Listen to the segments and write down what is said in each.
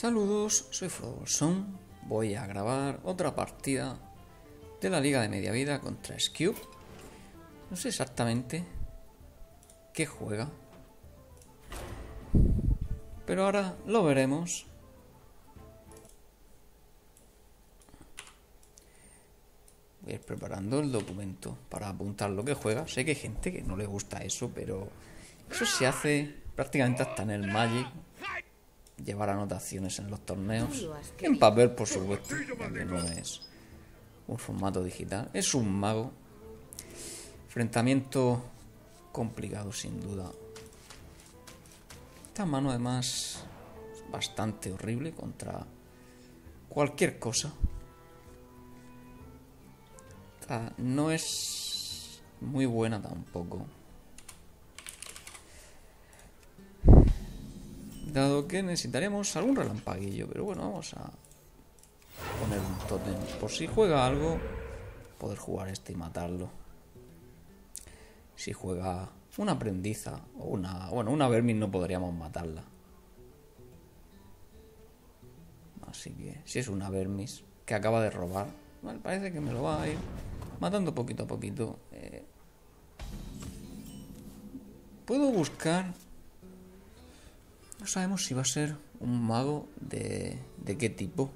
Saludos, soy Frobolson. Voy a grabar otra partida de la Liga de Media Vida contra Scube. No sé exactamente qué juega. Pero ahora lo veremos. Voy a ir preparando el documento para apuntar lo que juega. Sé que hay gente que no le gusta eso, pero eso se hace prácticamente hasta en el Magic. Llevar anotaciones en los torneos. En papel, por supuesto, que no es un formato digital. Es un mago. Enfrentamiento complicado, sin duda. Esta mano, además, es bastante horrible contra cualquier cosa. no es muy buena tampoco. Dado que necesitaremos algún relampaguillo, pero bueno, vamos a poner un totem. Por si juega algo, poder jugar este y matarlo. Si juega una aprendiza o una... Bueno, una vermis no podríamos matarla. Así que si es una vermis que acaba de robar, vale, parece que me lo va a ir matando poquito a poquito. Eh, puedo buscar no sabemos si va a ser un mago de, de qué tipo.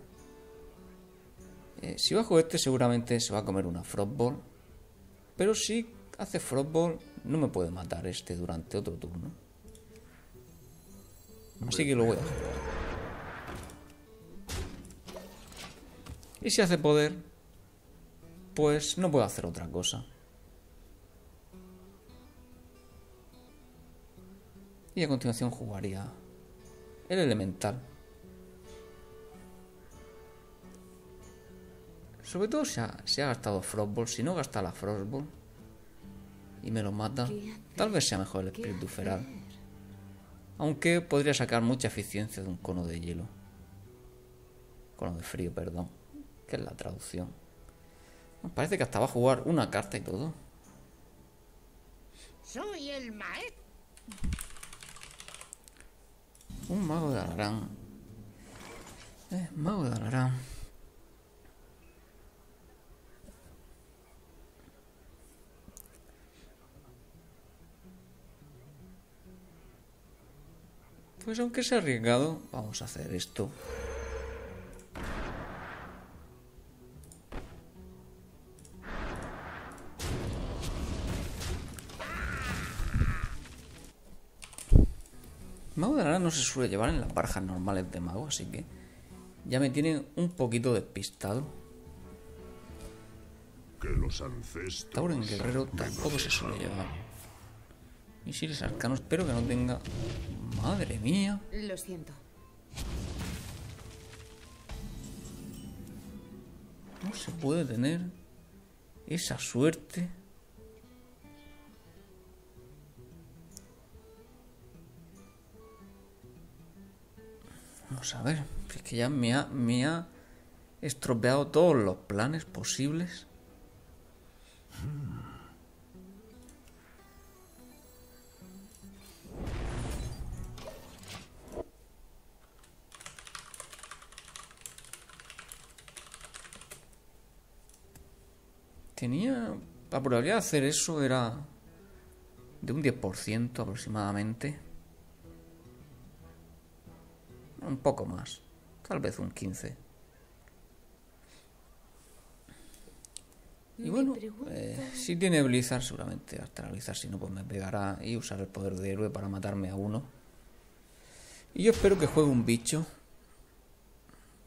Eh, si bajo este seguramente se va a comer una Frostball. Pero si hace Frostball no me puede matar este durante otro turno. Así que lo voy a jugar. Y si hace poder, pues no puedo hacer otra cosa. Y a continuación jugaría el elemental. Sobre todo si ha, ha gastado Frostball. Si no gasta la Frostball y me lo mata, tal vez sea mejor el espíritu feral. Aunque podría sacar mucha eficiencia de un cono de hielo. Cono de frío, perdón. Que es la traducción. parece que hasta va a jugar una carta y todo. Soy el maestro. Un mago de Alarán. Eh, mago de Alarán. Pues aunque sea arriesgado, vamos a hacer esto. Mago de la no se suele llevar en las barajas normales de mago, así que ya me tiene un poquito despistado. Que los ancestros. Tauren Guerrero tampoco se suele llevar. Misiles arcanos, espero que no tenga. Madre mía. Lo siento. No se puede tener esa suerte. Vamos a ver, es que ya me ha, me ha estropeado todos los planes posibles. Tenía... La probabilidad de hacer eso era de un 10% aproximadamente un poco más, tal vez un 15. Y bueno, eh, si tiene Blizzard, seguramente hasta Blizzard, si no, pues me pegará y usar el poder de héroe para matarme a uno. Y yo espero que juegue un bicho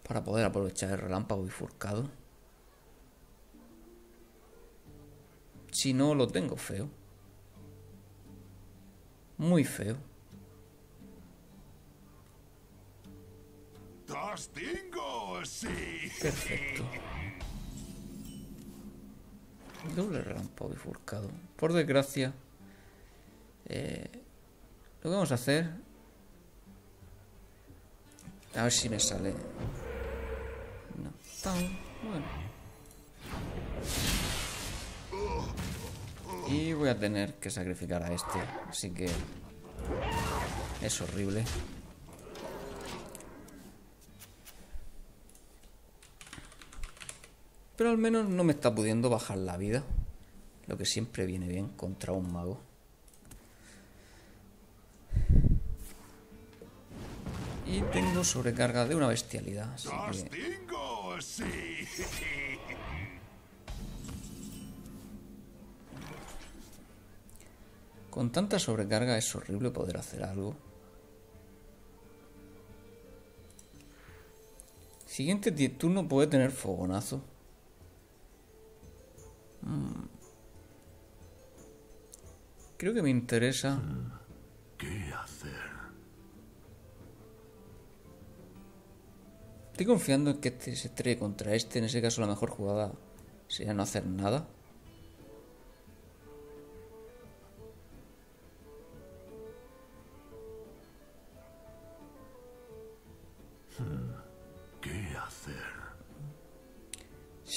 para poder aprovechar el relámpago bifurcado. Si no, lo tengo feo. Muy feo. Perfecto. Doble rampo bifurcado. Por desgracia, eh, lo que vamos a hacer. A ver si me sale. No. Tan bueno. Y voy a tener que sacrificar a este. Así que. Es horrible. Pero al menos no me está pudiendo bajar la vida. Lo que siempre viene bien contra un mago. Y tengo sobrecarga de una bestialidad. Así que... Con tanta sobrecarga es horrible poder hacer algo. Siguiente turno puede tener fogonazo. Mm. Creo que me interesa. ¿Qué hacer? Estoy confiando en que este se estrelle contra este. En ese caso, la mejor jugada sería no hacer nada.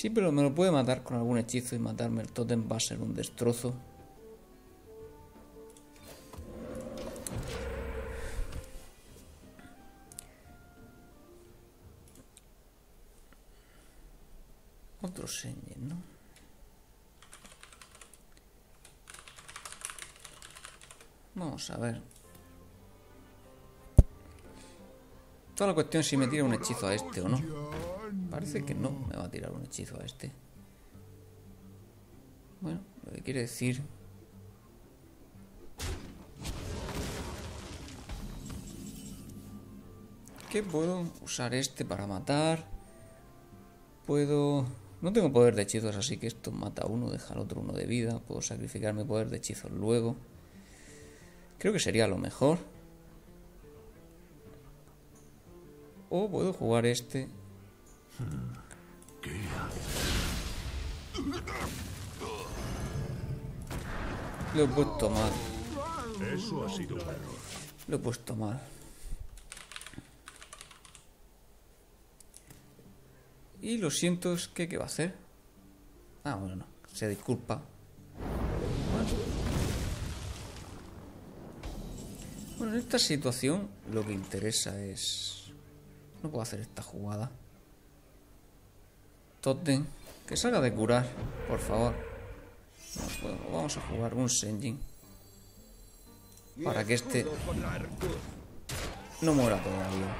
Sí, pero me lo puede matar con algún hechizo y matarme el totem va a ser un destrozo. Otro señor, ¿no? Vamos a ver. Toda la cuestión es si me tira un hechizo a este o no. Parece que no me va a tirar un hechizo a este. Bueno, lo que quiere decir... Que puedo usar este para matar. Puedo... No tengo poder de hechizos, así que esto mata a uno, deja al otro uno de vida. Puedo sacrificar mi poder de hechizos luego. Creo que sería lo mejor. O puedo jugar este ¿Qué Lo he puesto mal. Eso ha sido un error. Lo he puesto mal. Y lo siento, es que ¿qué va a hacer? Ah, bueno, no. Se disculpa. Bueno, en esta situación lo que interesa es... No puedo hacer esta jugada. Totten, que salga de curar, por favor. vamos a jugar un Senjin. Para que este no muera todavía.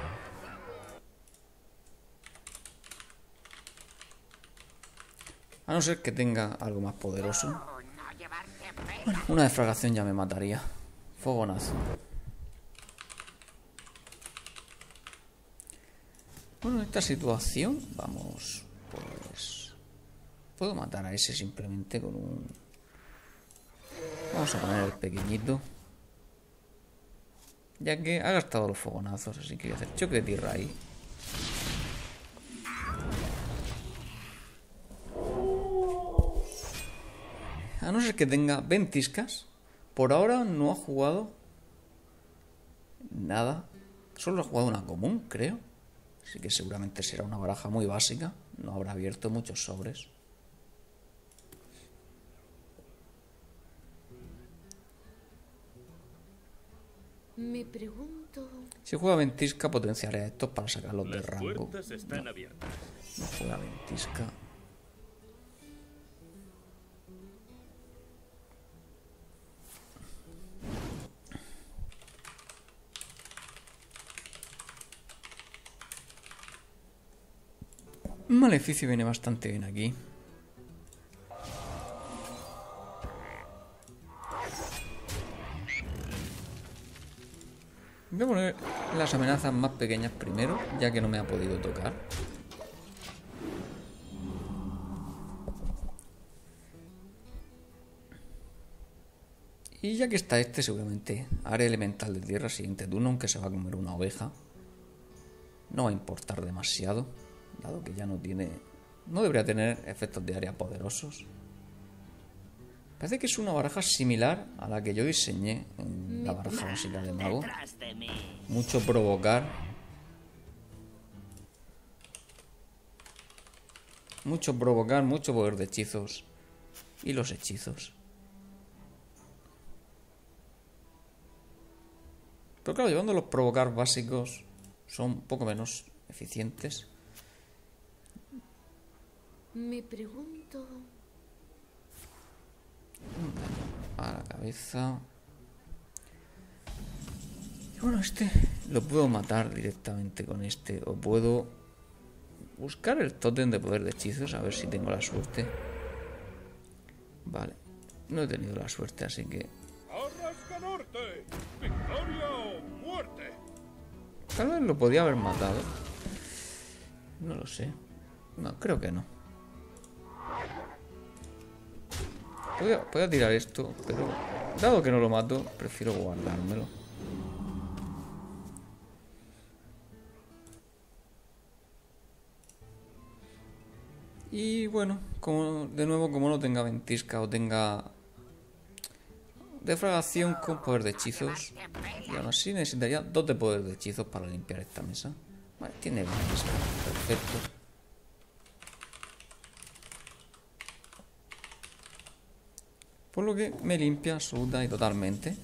A no ser que tenga algo más poderoso. una defragación ya me mataría. Fogonazo. Bueno, en esta situación vamos pues puedo matar a ese simplemente con un... Vamos a poner el pequeñito. Ya que ha gastado los fogonazos, así que voy a hacer choque de tierra ahí. A no ser que tenga ventiscas. Por ahora no ha jugado nada. Solo ha jugado una común, creo. Así que seguramente será una baraja muy básica. No habrá abierto muchos sobres. Me pregunto. Si juega ventisca, potenciaré a estos para sacarlos de rango. Están abiertas. no juega ventisca. Maleficio viene bastante bien aquí. Voy a poner las amenazas más pequeñas primero, ya que no me ha podido tocar. Y ya que está este, seguramente haré elemental de tierra siguiente turno, aunque se va a comer una oveja. No va a importar demasiado dado que ya no tiene... No debería tener efectos de área poderosos. Parece que es una baraja similar a la que yo diseñé en la baraja básica de mago. Mucho provocar. Mucho provocar, mucho poder de hechizos. Y los hechizos. Pero claro, llevando los provocar básicos son un poco menos eficientes. Me pregunto... A la cabeza. Y bueno, este lo puedo matar directamente con este. O puedo buscar el tótem de poder de hechizos. A ver si tengo la suerte. Vale. No he tenido la suerte, así que... ¡Arrasca norte! ¡Victoria o muerte! Tal vez lo podía haber matado. No lo sé. No, creo que no. Voy a, tirar esto, pero dado que no lo mato, prefiero guardármelo. Y bueno, como de nuevo, como no tenga ventisca o tenga defragación con poder de hechizos, y aún así necesitaría dos de poder de hechizos para limpiar esta mesa. Vale, tiene ventisca, perfecto. Por lo que me limpia absoluta y totalmente.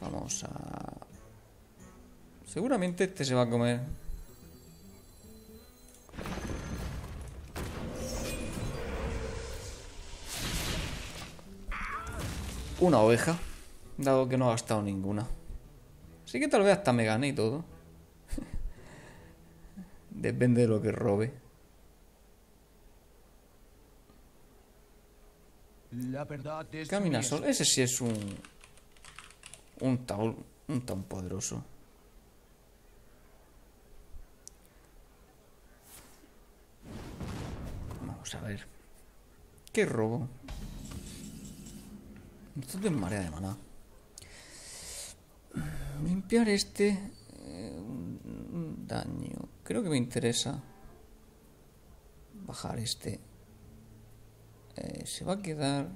Vamos a... Seguramente este se va a comer una oveja, dado que no ha gastado ninguna. Así que tal vez hasta me gane y todo. Depende de lo que robe. La verdad es Camina muy sol. Ese sí es un. Un taul. Un tan poderoso. Vamos a ver. ¿Qué robo? Esto es de marea de maná. Limpiar este. eh, un daño. Creo que me interesa. Bajar este. Eh, se va a quedar.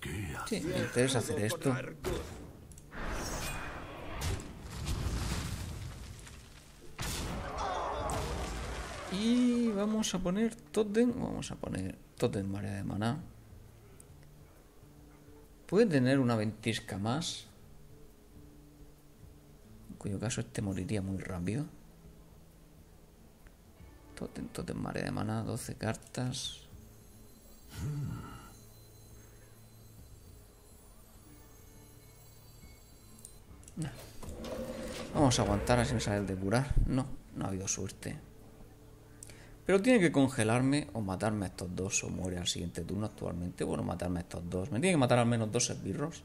¿Qué Sí, me interesa hacer esto. Y vamos a poner totem. Vamos a poner totem marea de maná. Puede tener una ventisca más. En cuyo caso este moriría muy rápido. Totem, totem marea de maná, 12 cartas. Vamos a aguantar así me sale el de curar. No, no ha habido suerte. Pero tiene que congelarme o matarme a estos dos o muere al siguiente turno actualmente. Bueno, matarme a estos dos. Me tiene que matar al menos dos esbirros.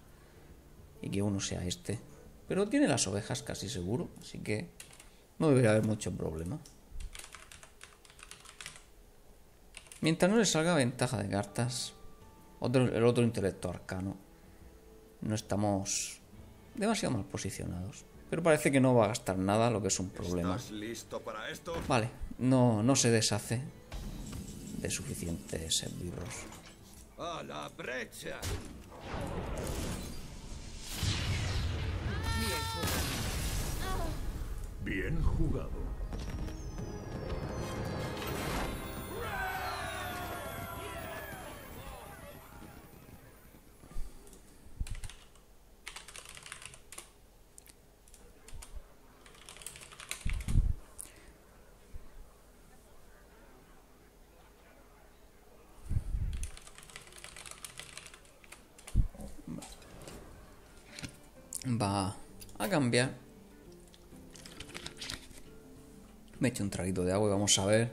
Y que uno sea este. Pero tiene las ovejas casi seguro. Así que no debería haber mucho problema. Mientras no le salga ventaja de cartas. Otro, el otro intelecto arcano. No estamos demasiado mal posicionados. Pero parece que no va a gastar nada, lo que es un problema. ¿Estás listo para esto? Vale, no, no se deshace de suficientes esbirros. ¡A la brecha! Bien jugado. Cambiar. Me echo un traguito de agua y vamos a ver.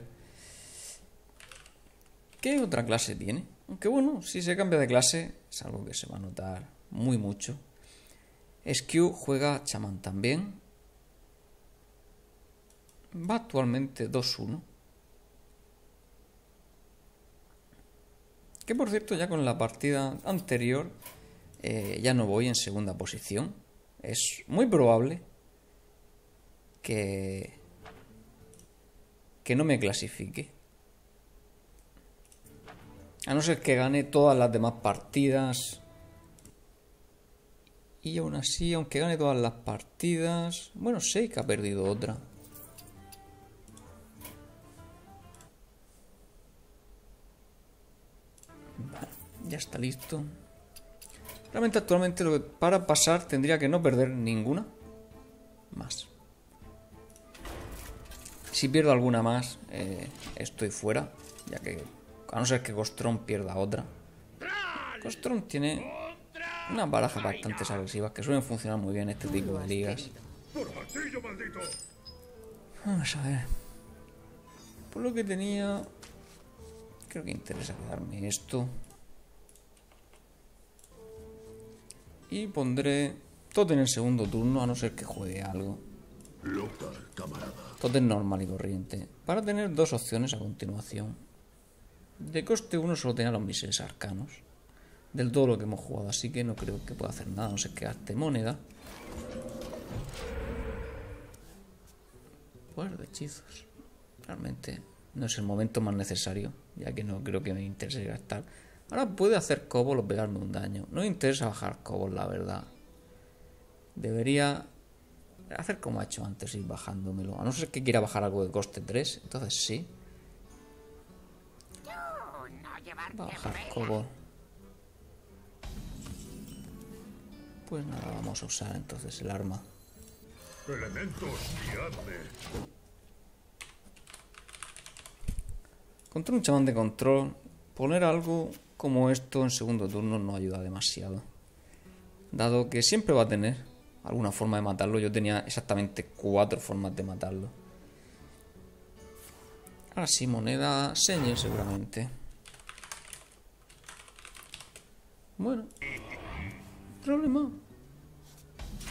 ¿Qué otra clase tiene? Aunque bueno, si se cambia de clase, es algo que se va a notar muy mucho. SQ juega chamán también. Va actualmente 2-1. Que por cierto, ya con la partida anterior eh, ya no voy en segunda posición. Es muy probable que, que no me clasifique. A no ser que gane todas las demás partidas. Y aún así, aunque gane todas las partidas... Bueno, sé que ha perdido otra. Vale, ya está listo. Realmente actualmente para pasar tendría que no perder ninguna más. Si pierdo alguna más, eh, estoy fuera. Ya que, a no ser que Gostron pierda otra. Gostron tiene unas barajas bastante agresivas que suelen funcionar muy bien en este tipo de ligas. Vamos a ver. Por lo que tenía... Creo que interesa quedarme esto. Y pondré todo en el segundo turno, a no ser que juegue algo. Es normal y corriente. Para tener dos opciones a continuación. De coste 1 solo tenía los misiles arcanos. Del todo lo que hemos jugado, así que no creo que pueda hacer nada, a no sé que gaste moneda. Poder de hechizos. Realmente no es el momento más necesario, ya que no creo que me interese gastar. Ahora puede hacer cobos o pegarme un daño. No me interesa bajar cobos, la verdad. Debería hacer como ha hecho antes, ir bajándomelo. A no ser que quiera bajar algo de coste 3, entonces sí. Bajar cobos. Pues nada, vamos a usar entonces el arma. Elementos, guiadme. Contra un chamán de control, poner algo como esto en segundo turno no ayuda demasiado. Dado que siempre va a tener alguna forma de matarlo, yo tenía exactamente cuatro formas de matarlo. Ahora sí, moneda señor seguramente. Bueno. El problema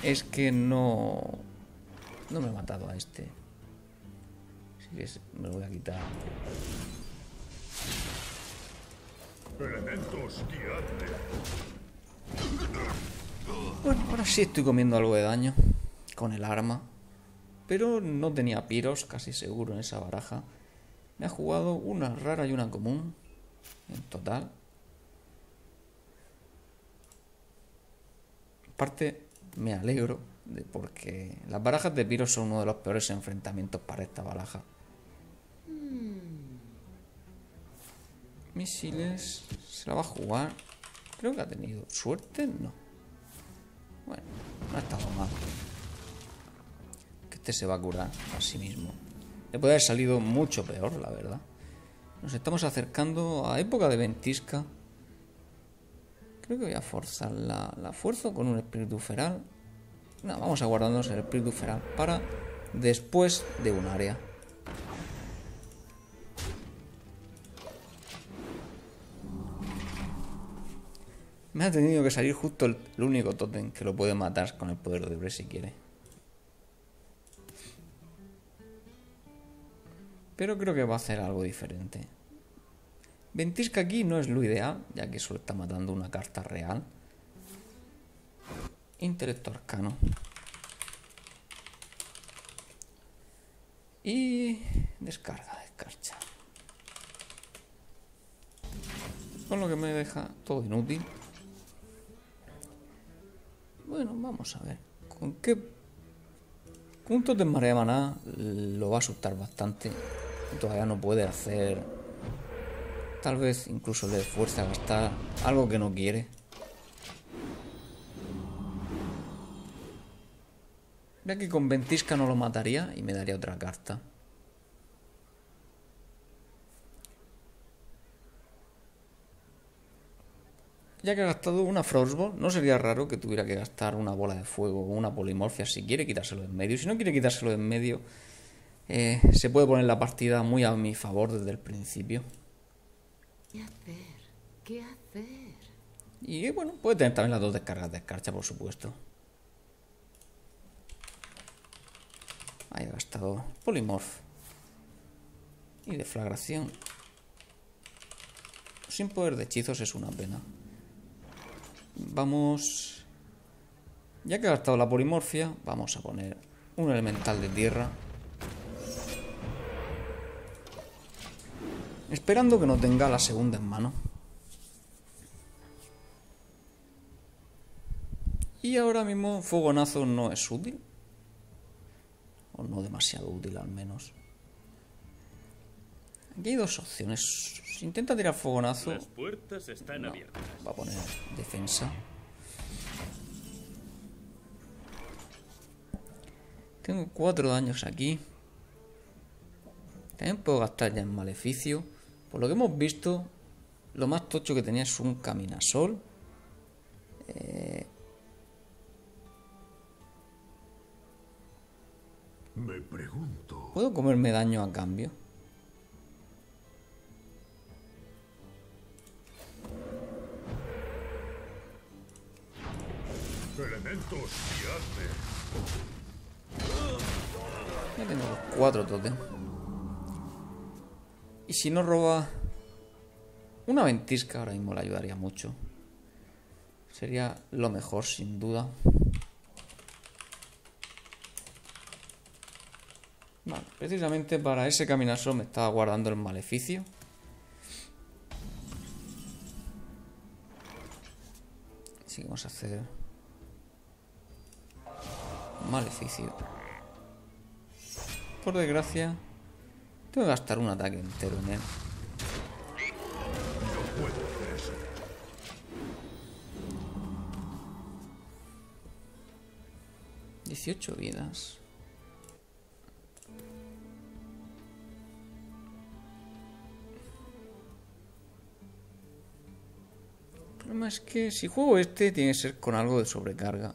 es que no... No me he matado a este. Así que me lo voy a quitar. Elementos. Bueno, ahora sí estoy comiendo algo de daño con el arma. Pero no tenía piros, casi seguro, en esa baraja. Me ha jugado una rara y una común. En total. Aparte, me alegro de porque las barajas de piros son uno de los peores enfrentamientos para esta baraja. Misiles. Se la va a jugar. Creo que ha tenido suerte, no. Bueno, no ha estado mal. Que este se va a curar a sí mismo. Le puede haber salido mucho peor, la verdad. Nos estamos acercando a época de ventisca. Creo que voy a forzar la, la fuerza con un espíritu feral. No, vamos a guardarnos el espíritu feral para después de un área. Me ha tenido que salir justo el, único tótem que lo puede matar con el poder de Bre si quiere. Pero creo que va a hacer algo diferente. Ventisca aquí no es lo ideal, ya que solo está matando una carta real. Intelecto arcano. Y descarga de escarcha. Con lo que me deja todo inútil. Bueno, vamos a ver. ¿Con qué puntos de marea maná lo va a asustar bastante? Todavía no puede hacer. Tal vez incluso le fuerza a gastar algo que no quiere. Ya que con ventisca no lo mataría y me daría otra carta. Ya que ha gastado una Frostball, no sería raro que tuviera que gastar una bola de fuego o una polimorfia si quiere quitárselo de en medio. Si no quiere quitárselo de en medio, eh, se puede poner la partida muy a mi favor desde el principio. ¿Qué hacer? ¿Qué hacer? Y bueno, puede tener también las dos descargas de escarcha, por supuesto. Ahí ha gastado polimorf. Y deflagración. Sin poder de hechizos es una pena. Vamos... Ya que ha gastado la polimorfia, vamos a poner un elemental de tierra. Esperando que no tenga la segunda en mano. Y ahora mismo fogonazo no es útil. O no demasiado útil al menos. Aquí hay dos opciones. Si intenta tirar fogonazo, Las puertas están no, abiertas. va a poner defensa. Tengo cuatro daños aquí. También puedo gastar ya en maleficio. Por lo que hemos visto, lo más tocho que tenía es un caminasol. Eh, Me pregunto. ¿Puedo comerme daño a cambio? Elementos. Ya tengo los cuatro totem. Y si no roba... Una ventisca ahora mismo le ayudaría mucho. Sería lo mejor, sin duda. Vale, precisamente para ese caminazo me estaba guardando el maleficio. Así que vamos a hacer... Maleficio. Por desgracia, tengo que gastar un ataque entero en él. Dieciocho vidas. El problema es que si juego este tiene que ser con algo de sobrecarga.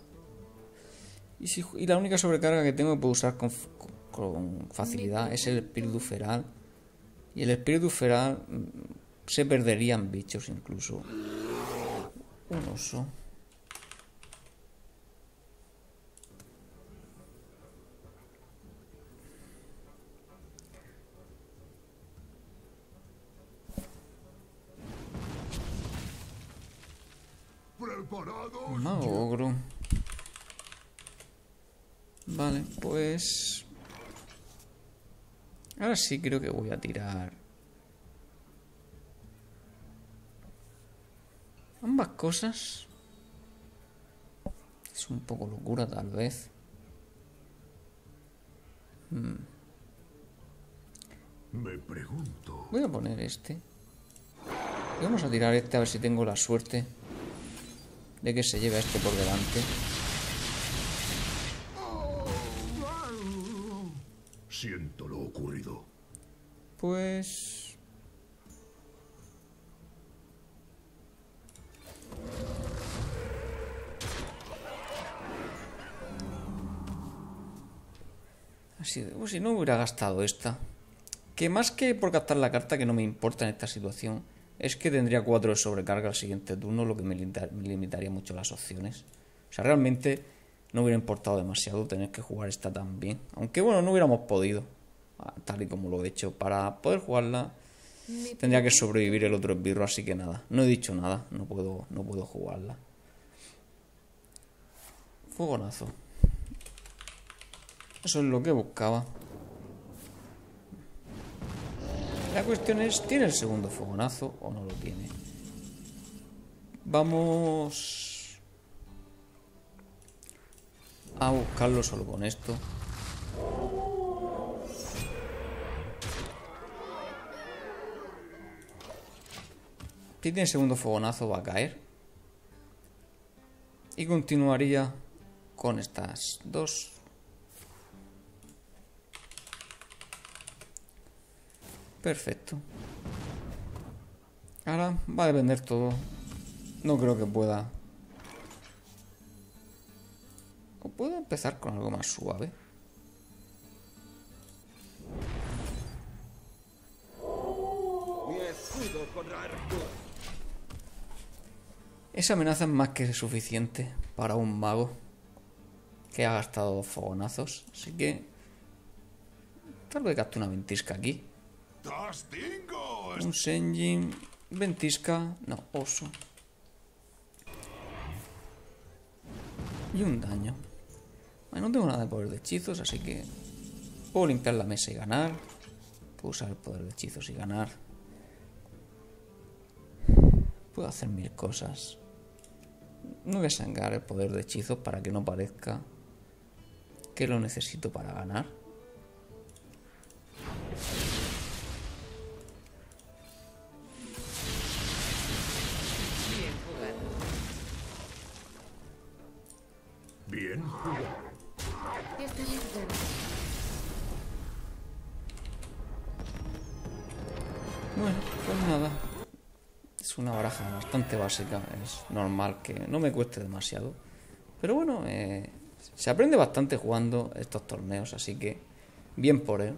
Y, la única sobrecarga que tengo que puedo usar con- con facilidad es el espíritu feral. Y el espíritu feral mm, se perderían bichos incluso. Un oso. Ahora sí creo que voy a tirar... Ambas cosas. Es un poco locura tal vez. Me pregunto. Voy a poner este. Y vamos a tirar este a ver si tengo la suerte de que se lleve a este por delante. Siento lo ocurrido. Pues... Así pues si no hubiera gastado esta. Que más que por gastar la carta que no me importa en esta situación, es que tendría 4 de sobrecarga al siguiente turno, lo que me, limita- me limitaría mucho las opciones. O sea, realmente no hubiera importado demasiado tener que jugar esta también. Aunque bueno, no hubiéramos podido, ah, tal y como lo he hecho. Para poder jugarla tendría que sobrevivir el otro esbirro, así que nada. No he dicho nada, no puedo, no puedo jugarla. Fogonazo. Eso es lo que buscaba. La cuestión es, ¿tiene el segundo fogonazo o no lo tiene? Vamos a buscarlo solo con esto. Si tiene segundo fogonazo va a caer. Y continuaría con estas dos. Perfecto. Ahora va a depender todo. No creo que pueda. O puedo empezar con algo más suave. Esa amenaza es más que suficiente para un mago que ha gastado dos fogonazos. Así que. Tal vez gaste una ventisca aquí. Un Senjin. Ventisca. No, oso. Y un daño. Bueno, no tengo nada de poder de hechizos, así que. Puedo limpiar la mesa y ganar. Puedo usar el poder de hechizos y ganar. Puedo hacer mil cosas. No voy a sangrar el poder de hechizos para que no parezca que lo necesito para ganar. Básica. Es normal que no me cueste demasiado. Pero bueno, eh, se aprende bastante jugando estos torneos, así que bien por él.